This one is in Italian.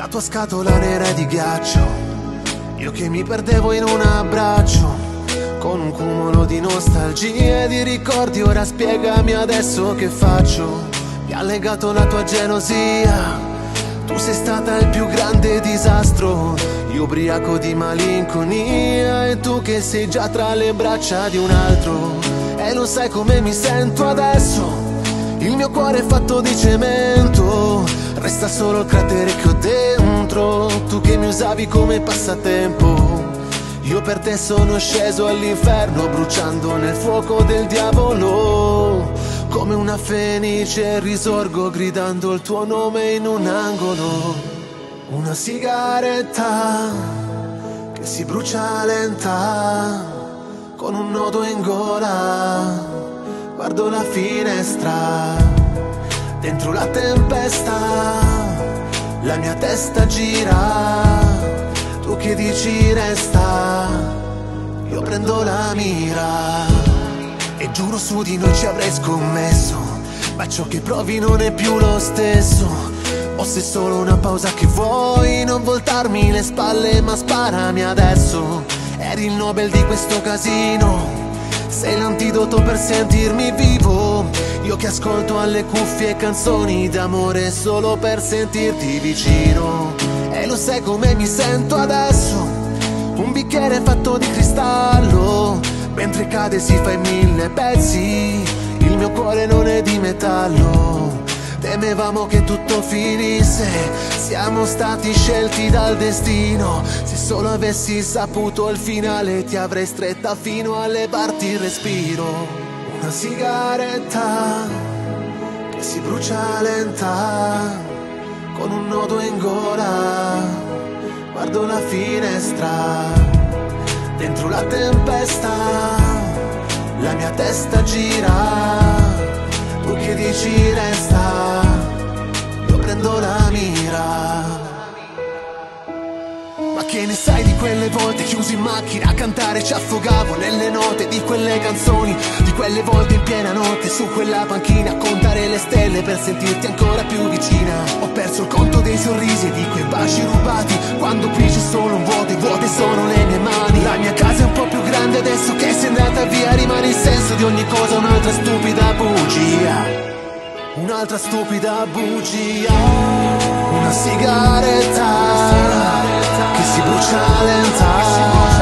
La tua scatola nera di ghiaccio, io che mi perdevo in un abbraccio. Con un cumulo di nostalgie e di ricordi, ora spiegami adesso che faccio. Mi ha legato la tua gelosia, tu sei stata il più grande disastro. Io ubriaco di malinconia e tu che sei già tra le braccia di un altro. E lo sai come mi sento adesso. Il mio cuore è fatto di cemento, resta solo il cratere che ho dentro. Tu che mi usavi come passatempo. Io per te sono sceso all'inferno, bruciando nel fuoco del diavolo. Come una fenice risorgo gridando il tuo nome in un angolo. Una sigaretta che si brucia lenta, con un nodo in gola. Guardo la finestra, dentro la tempesta, la mia testa gira tu che dici resta, io prendo la mira e giuro su di noi ci avrei scommesso, ma ciò che provi non è più lo stesso. O se solo una pausa che vuoi, non voltarmi le spalle, ma sparami adesso. Eri il Nobel di questo casino. Sei l'antidoto per sentirmi vivo. Io che ascolto alle cuffie canzoni d'amore solo per sentirti vicino. E lo sai come mi sento adesso? Un bicchiere fatto di cristallo. Mentre cade si fa in mille pezzi. Il mio cuore non è di metallo. Temevamo che tutto finisse, siamo stati scelti dal destino. Se solo avessi saputo il finale, ti avrei stretta fino a levarti il respiro. Una sigaretta che si brucia lenta, con un nodo in gola. Guardo la finestra, dentro la tempesta, la mia testa gira tu che dici resta, io prendo la mira. Ma che ne sai di quelle volte chiusi in macchina a cantare ci affogavo nelle note di quelle canzoni, di quelle volte in piena notte su quella panchina a contare le stelle per sentirti ancora più vicina. Ho perso il conto dei sorrisi e di quei baci rubati, Un'altra stupida bugia, una sigaretta che si brucia lenta